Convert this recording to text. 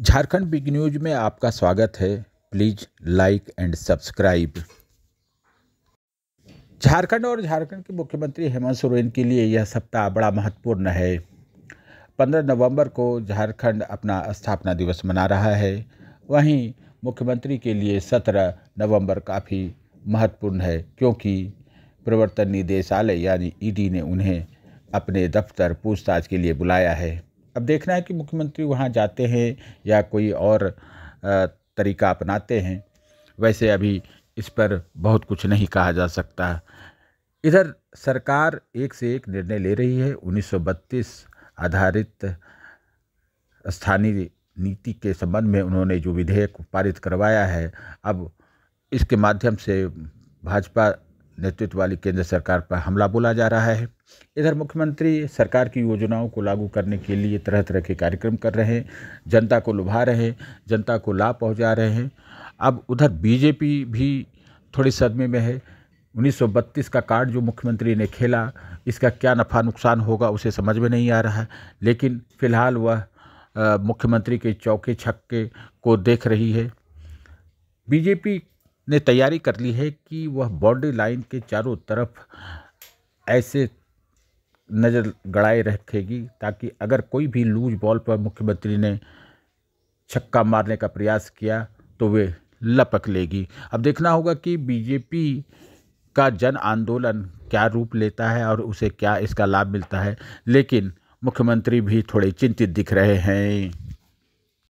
Jharkhand big news में आपका स्वागत है। Please like and subscribe. Jharkhand और झारखंड के मुख्यमंत्री हेमंत सोरेन के लिए यह सप्ताह बड़ा महत्वपूर्ण है। 15 नवंबर को झारखंड अपना स्थापना दिवस मना रहा है। वहीं मुख्यमंत्री के लिए 17 नवंबर काफ़ी महत्वपूर्ण है, क्योंकि प्रवर्तन निदेशालय यानी ईडी ने उन्हें अपने दफ्तर पूछताछ के लिए बुलाया है। अब देखना है कि मुख्यमंत्री वहाँ जाते हैं या कोई और तरीका अपनाते हैं। वैसे अभी इस पर बहुत कुछ नहीं कहा जा सकता। इधर सरकार एक से एक निर्णय ले रही है। 1932 आधारित स्थानीय नीति के संबंध में उन्होंने जो विधेयक पारित करवाया है, अब इसके माध्यम से भाजपा नेतृत्व वाली केंद्र सरकार पर हमला बोला जा रहा है। इधर मुख्यमंत्री सरकार की योजनाओं को लागू करने के लिए तरह तरह के कार्यक्रम कर रहे हैं। जनता को लुभा रहे हैं, जनता को लाभ पहुँचा रहे हैं। अब उधर बीजेपी भी थोड़ी सदमे में है। 1932 का कार्ड जो मुख्यमंत्री ने खेला, इसका क्या नफ़ा नुकसान होगा उसे समझ में नहीं आ रहा लेकिन फ़िलहाल वह मुख्यमंत्री के चौके छक्के को देख रही है। बीजेपी ने तैयारी कर ली है कि वह बाउंड्री लाइन के चारों तरफ़ ऐसे नज़र गड़ाए रखेगी ताकि अगर कोई भी लूज बॉल पर मुख्यमंत्री ने छक्का मारने का प्रयास किया तो वे लपक लेगी। अब देखना होगा कि बीजेपी का जन आंदोलन क्या रूप लेता है और उसे क्या इसका लाभ मिलता है, लेकिन मुख्यमंत्री भी थोड़े चिंतित दिख रहे हैं।